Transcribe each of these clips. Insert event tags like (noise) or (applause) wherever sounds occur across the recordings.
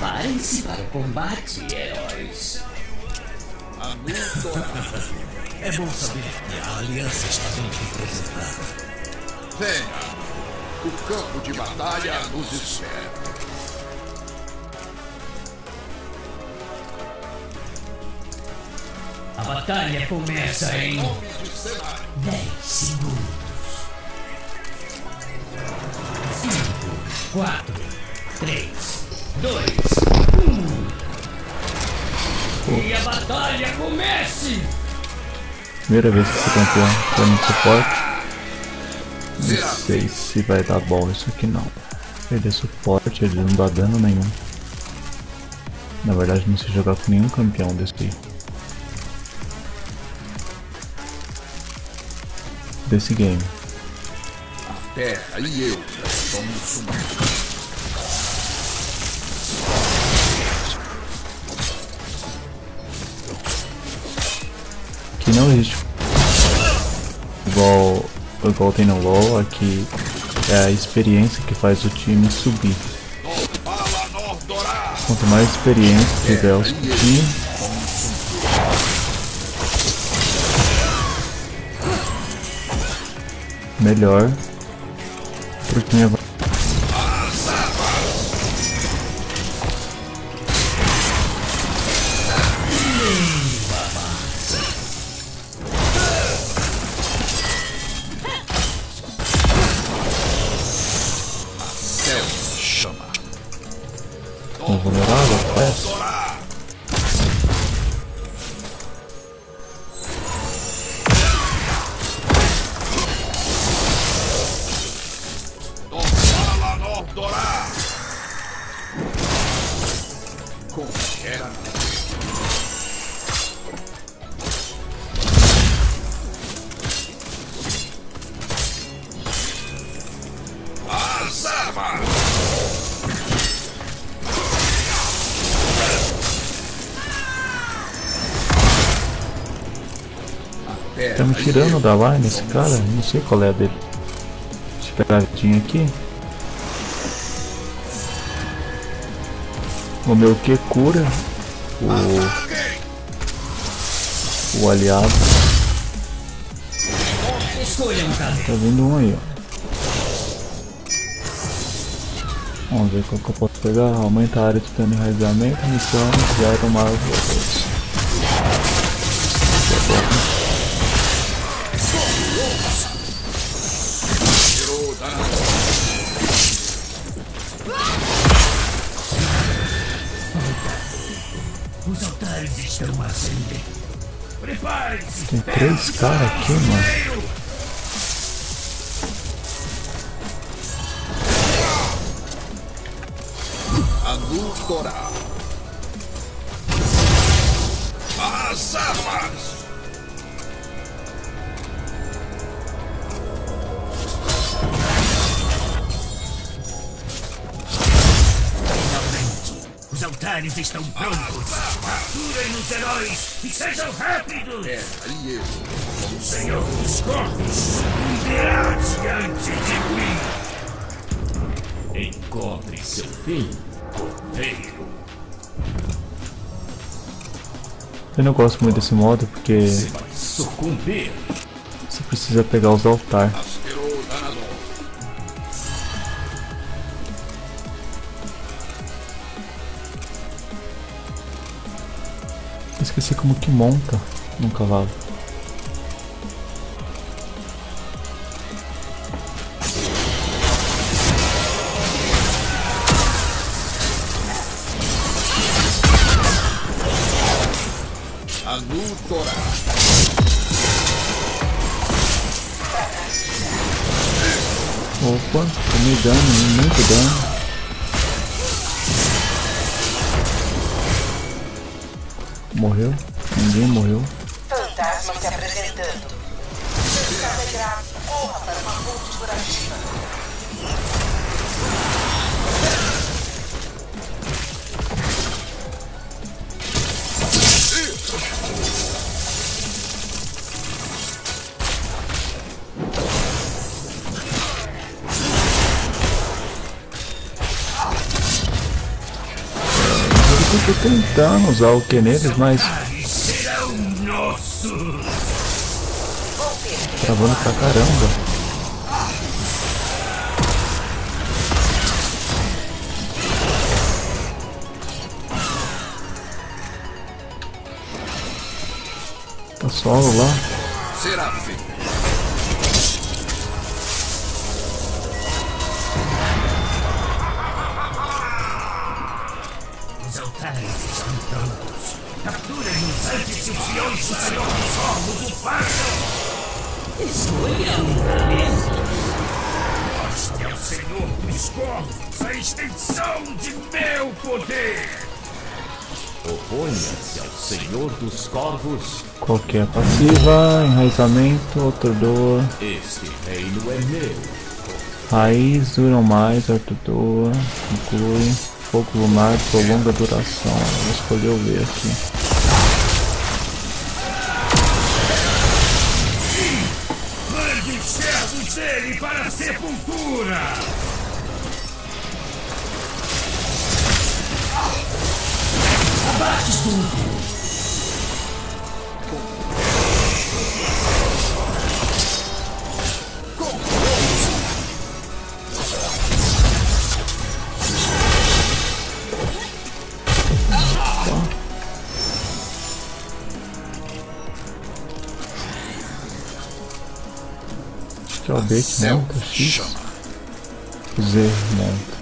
Preparem-se para o combate, heróis. É bom saber que a aliança está bem representada. Venha! O campo de batalha nos espera. A batalha começa em Nome de cenário. 10 segundos. 5, 4, 3, 2, 1. E a batalha comece! Primeira vez que esse campeão foi no suporte. Não sei se vai dar bom isso aqui não. Perder suporte, ele não dá dano nenhum. Na verdade não sei jogar com nenhum campeão desse aí. Desse game. Terra e eu somos uma. Que não existe igual, igual tem no LoL, aqui é a experiência que faz o time subir. Quanto mais experiência tiver o time, melhor pro time Tá me tirando da line esse cara? Não sei qual é a dele. Deixa eu pegar a vidinha aqui. O meu Q cura o, o aliado. Tá vindo um aí, ó. Vamos ver qual que eu posso pegar. Aumenta a área de dano e enraizamento, missão, já tomar os outros. Tem três caras aqui, mano. Anudorá. As armas! Os altares estão prontos. Capturem os heróis e sejam rápidos! Terra e eu. O Senhor dos Corvos irá diante de mim. Encontre seu fim, cordeiro. Eu não gosto muito desse modo porque Você vai sucumbir. você precisa pegar os altar. Esqueci como que monta um cavalo. Opa, tomei dano, muito dano. Ninguém morreu. Tentando usar o que neles, mas travando pra caramba. Tá solo lá. Prontos. Capturem-nos antes que do Senhor dos Corvos o façam. Este é o Senhor dos Corvos, a extensão de meu poder. Oponha-se ao Senhor dos Corvos. Qualquer passiva, enraizamento, atordoa, Este reino é meu. raiz duram mais, atordoa, inclui fogo lunar de longa duração. Vou escolher o V aqui. Mande os servos dele para a sepultura. Acho que é Selva X, chama. Z monta.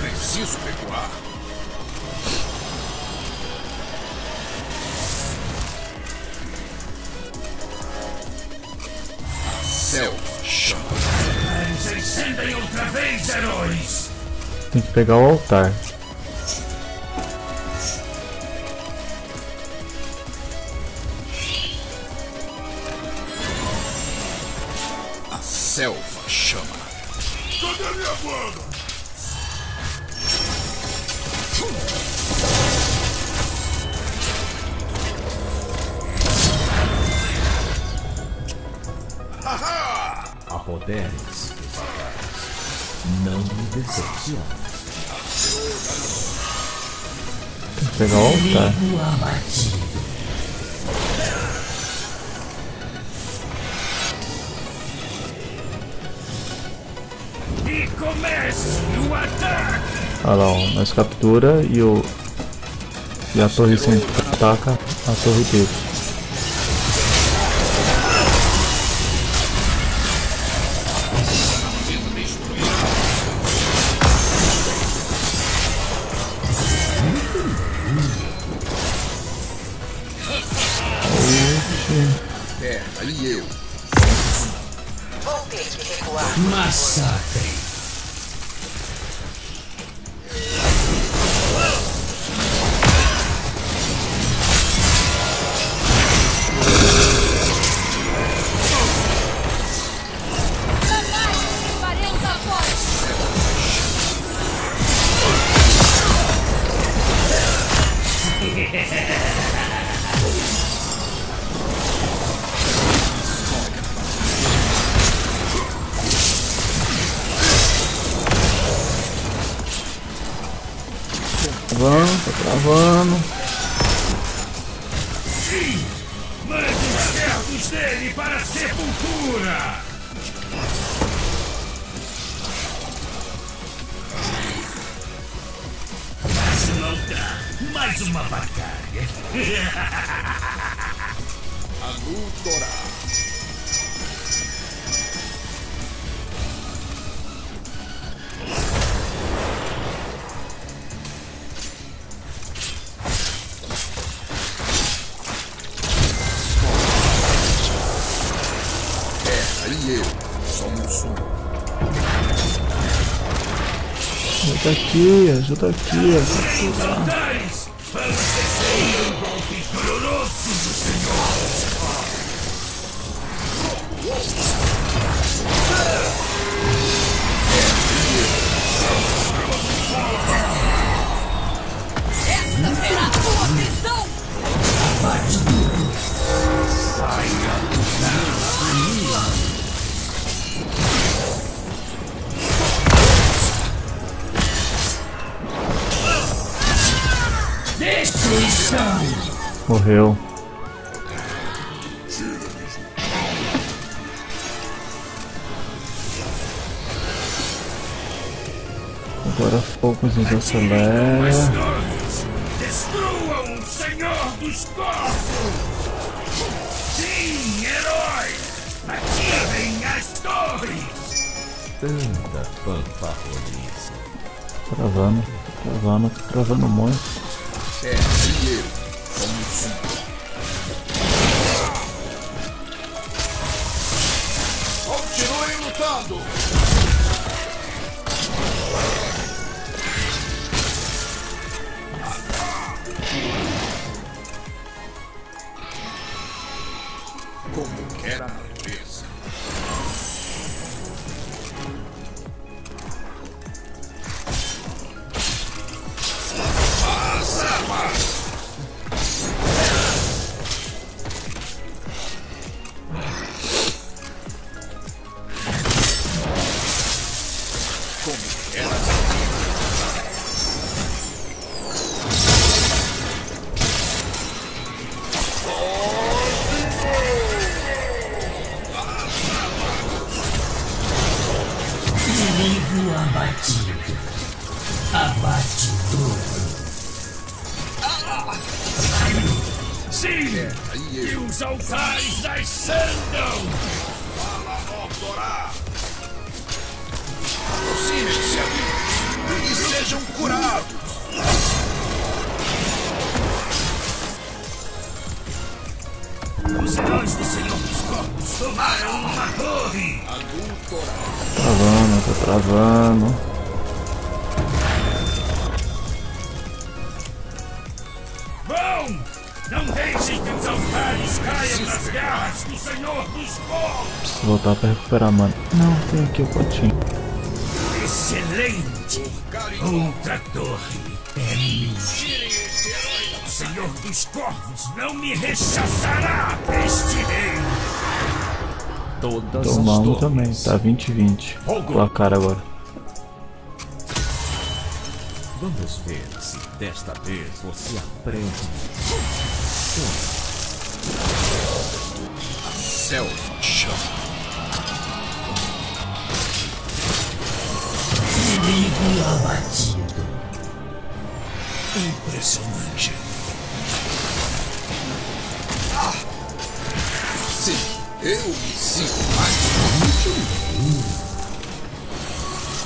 Preciso recuar. A selva chama. Se acendem outra vez, heróis. Tem que pegar o altar. Selva chama. Cadê minha banda? Dos altares. Não me decepcione. Tem que pegar o altar. Olha lá, ó, nós captura e o. E a torre sempre ataca a torre dele. Travando, e eu somos um. Ajuda aqui, ajuda aqui. ajuda para receber o golpe doloroso do Senhor. Esta prisão! Morreu. Agora Focus nos acelera. Destruam o Senhor dos Corpos! Sim, herói! Ativem as torres! Tanta fanfarronice. Travando, travando, travando muito. É, Continuem Corpos tomaram uma torre! Travando, tô travando. Vão! Não deixem que os altares caiam nas garras do Senhor dos Corpos! Preciso voltar pra recuperar, mano. Não, tem aqui o potinho. Excelente! Outra torre é minha! O Senhor dos Corvos não me rechaçará este rei! Todas as Tomamos também, tá 20-20. Placar agora. Vamos ver se desta vez você aprende. Selva chama! Inimigo abatido. Impressionante. Eu me sinto mais útil.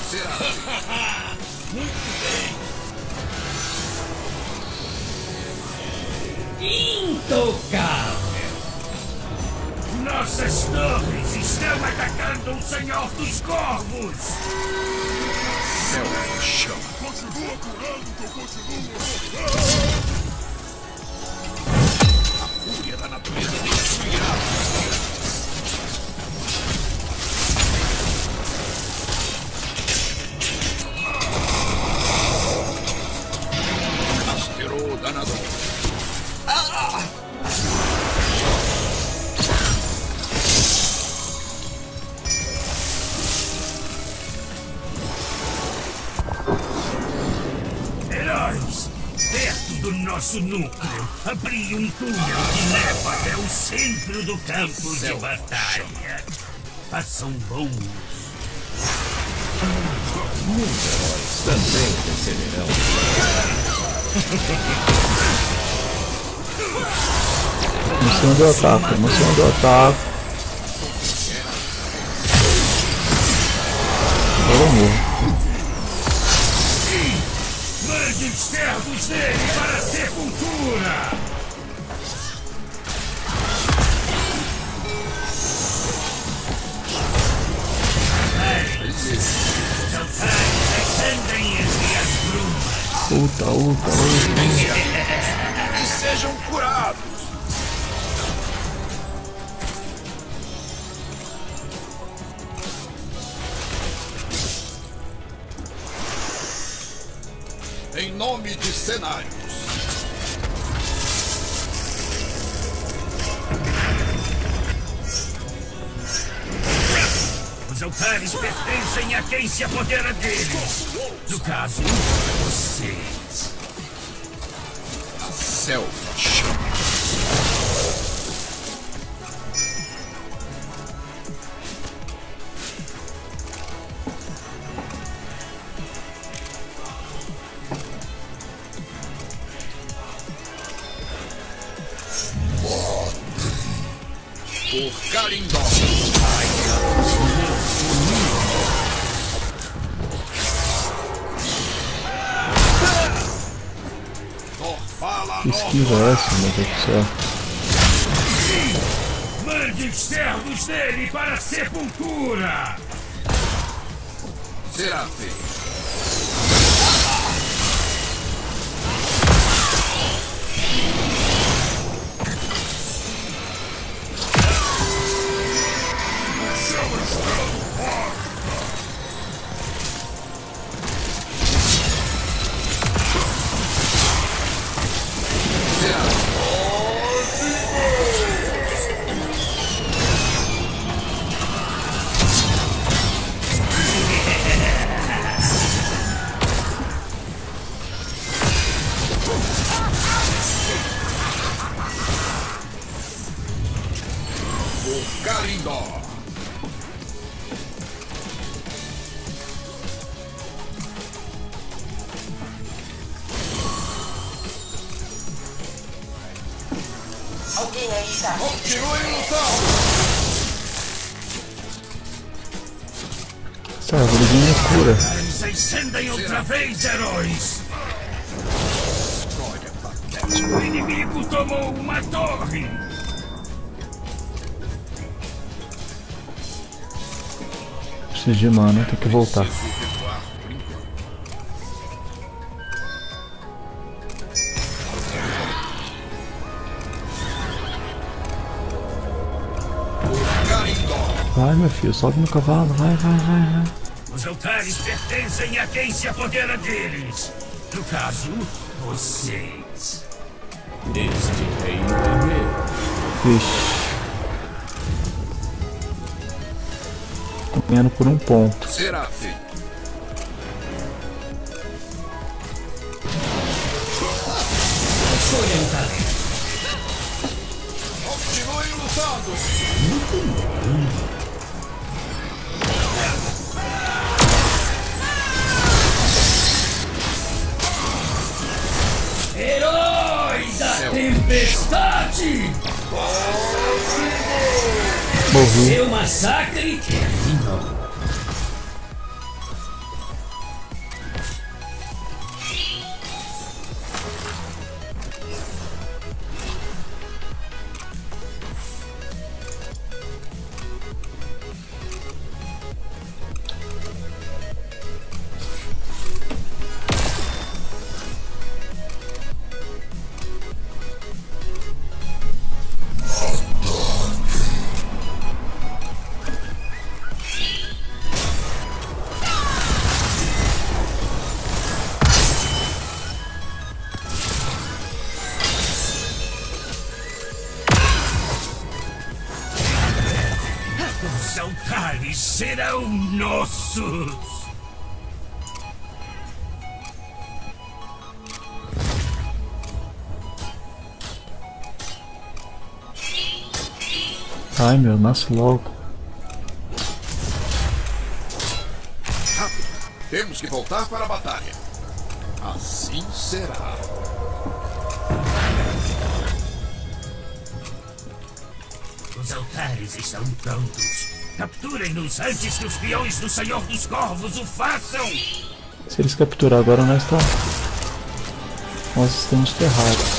Será (laughs) Intocável! Nossas torres estão atacando o Senhor dos Corvos! chama? Continua curando que eu continuo! Nosso núcleo, abri um túnel que leva até o centro do campo de batalha. Façam bom uso. Também receberão. No cima do ataque, no cima do ataque. Agora eu morro. Mande os servos dele para brumas. Ulta, ulta, ulta. E sejam curados. Em nome de cenários. Altares pertencem a quem se apodera deles. No caso, vocês. selva chama. Esquiva é essa, meu Deus do céu? Mande os servos dele para a sepultura! será feito. Será Alguém aí está ativo. Continue lutando. Árvorezinha é cura. Eles ascendem outra vez, heróis! O inimigo tomou uma torre! Preciso de mana, tem que voltar. Vai, meu filho, sobe no cavalo, vai, vai, vai, vai. Os altares pertencem a quem se apodera deles! No caso, vocês. Este reino é meu. Vixe. Ganhando por um ponto. Será feito. Continue lutando. Herói da tempestade! Morri. Seu massacre Ai, meu, nasce logo. Rápido. Temos que voltar para a batalha. Assim será. Os altares estão prontos. Capturem-nos antes que os peões do Senhor dos Corvos o façam! Se eles capturar agora, nós tá. Nós estamos ferrados.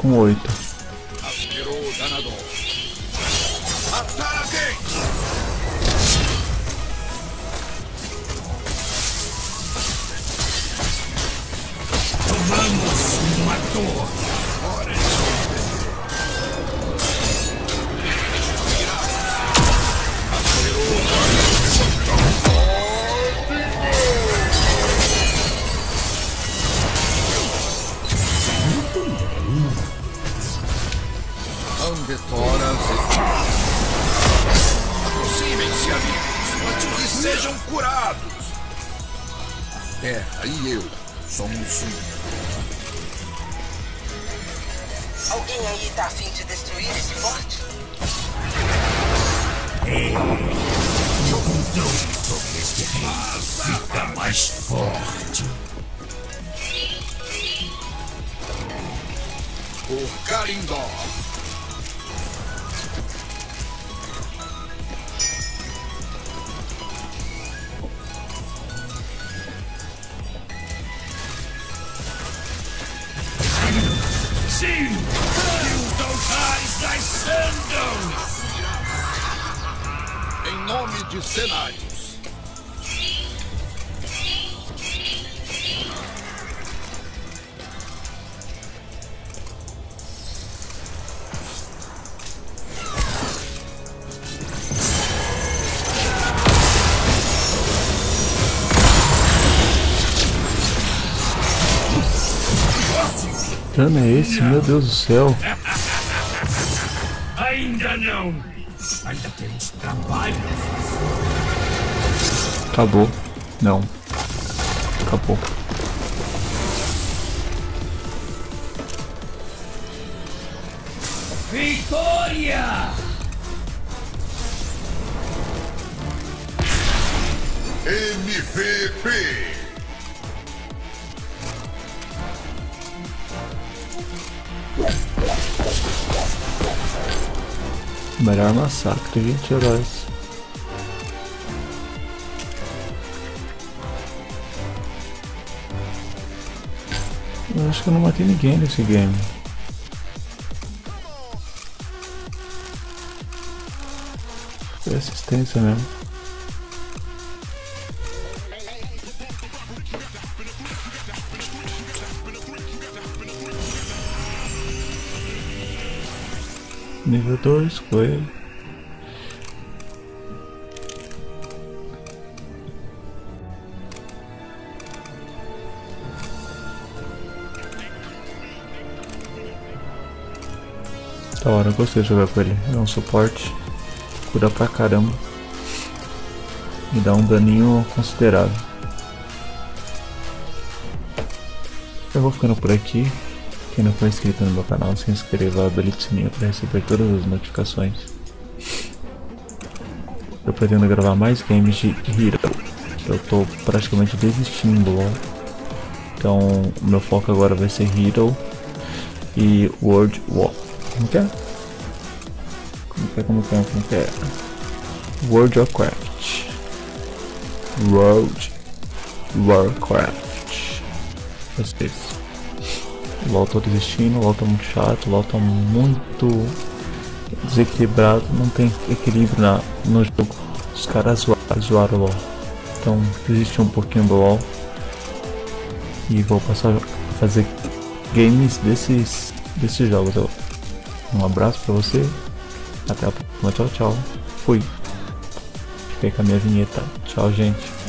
com 8. Não detoras. Aproximem-se, amigos, antes que sejam curados. Terra e eu somos um. Alguém aí tá afim de destruir esse forte? O controle sobre este reino fica mais forte. Por Garindor. Sim! E os altares nascendo! Em nome de Cenários. Dano é esse? Meu Deus do céu. Ainda não! Ainda temos trabalho. Acabou. Não. Acabou. Vitória! MVP. Melhor massacre, 20 heróis. Eu acho que eu não matei ninguém nesse game. Foi assistência mesmo. Nível 2 foi. Da hora, eu gostei de jogar com ele. É um suporte, cura pra caramba. E dá um daninho considerável. Eu vou ficando por aqui. Quem não for inscrito no meu canal, se inscreva, habilite o sininho para receber todas as notificações. Eu pretendo gravar mais games de Hero. Eu tô praticamente desistindo. Então, meu foco agora vai ser Hero e World War. Como que é? Como que é? Como que é? Como que é? World of Warcraft. World Warcraft. Vocês. LoL tô desistindo, LoL tá muito chato, LoL tá muito desequilibrado, não tem equilíbrio na, no jogo. Os caras zoaram, zoaram o LoL. Então desisti um pouquinho do LoL. E vou passar a fazer games desses, desses jogos. Um abraço pra você. Até a próxima. Tchau, tchau. Fui. Fiquei com a minha vinheta. Tchau, gente.